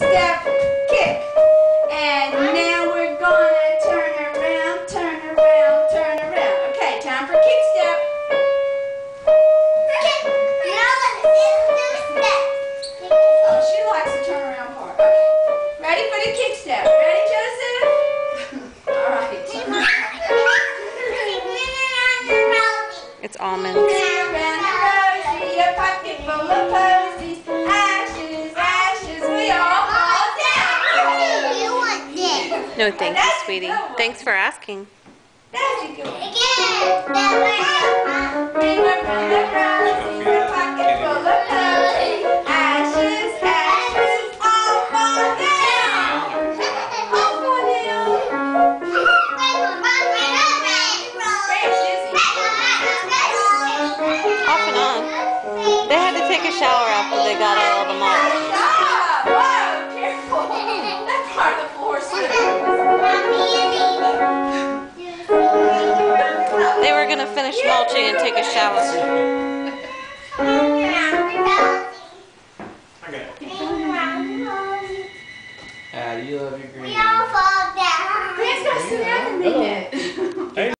step, kick. And now we're gonna turn around, turn around, turn around. Okay, time for kick step. Kick. Now let's do steps. Oh, she likes the turn around part. Okay. Ready for the kick step. Ready, Joseph? All right. It's almonds. Rosy, all fall down. All fall down. Off and on. They had to take a shower after they got all them off. Finish mulching and take a shower. Ah, you love your green. Gram's got to sit down a minute.